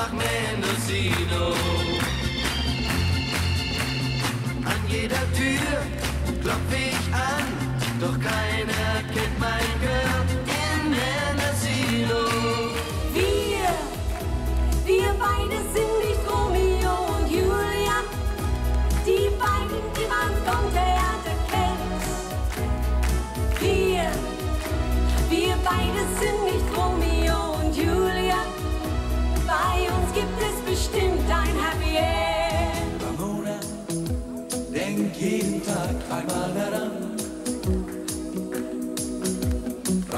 nach Mendocino. An jeder Tür klopfe ich an, doch keiner kennt mein Girl in Mendocino. Wir, wir beide sind nicht Romeo und Julia, die beiden, die man vom Theater kennt. Wir, wir beide sind nicht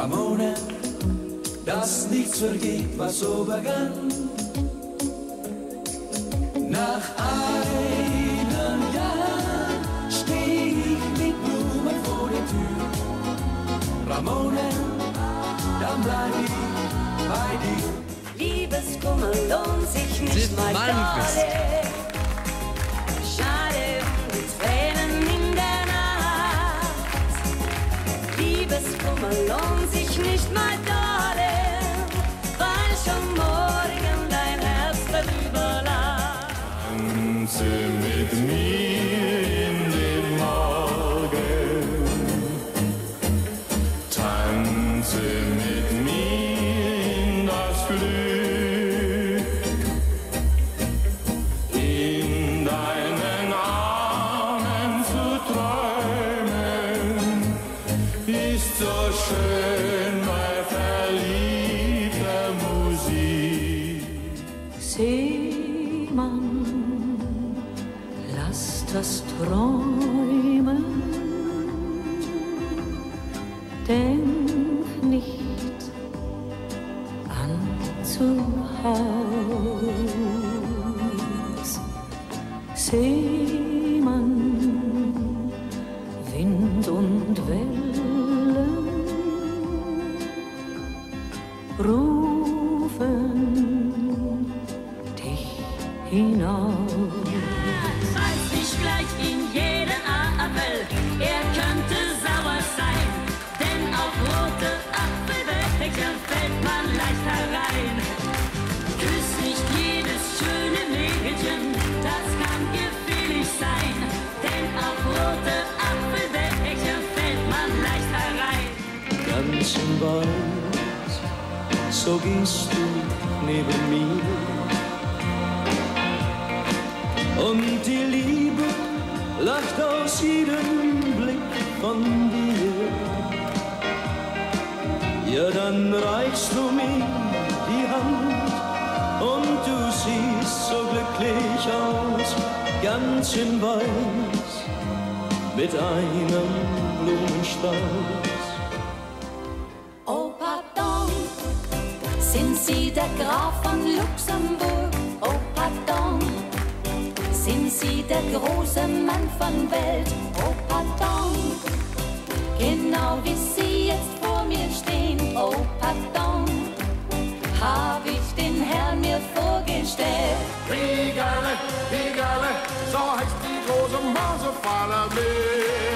Ramona, dass nichts vergeht, was so begann. Nach einem Jahr steh ich mit Blumen vor der Tür. Ramona, dann bleib ich bei dir. Liebeskummer lohnt sich nicht Sid mal Liebeskummer lohnt sich nicht mal gerade, weil schon morgen dein Herz darüber lag. So schön bei verliebter Musik. Seemann, lass das träumen. Denk nicht an zu Haus. Seemann, Wind und Wellen rufen dich hinaus. Weiß nicht gleich in jeden Apfel, er könnte sauer sein, denn auf rote Apfelbecher fällt man leicht herein. Küss nicht jedes schöne Mädchen, das kann gefährlich sein, denn auf rote Apfelbecher fällt man leicht herein. ganz im Wald, so gehst du neben mir. Und die Liebe lacht aus jedem Blick von dir. Ja, dann reichst du mir die Hand und du siehst so glücklich aus, ganz in Weiß, mit einem Blumenstrauß. Sie der Graf von Luxemburg? Oh, pardon, sind Sie der große Mann von Welt? Oh, pardon, genau wie Sie jetzt vor mir stehen. Oh, pardon, hab ich den Herrn mir vorgestellt. Pigale, Pigale, so heißt die große Mausefalle mitten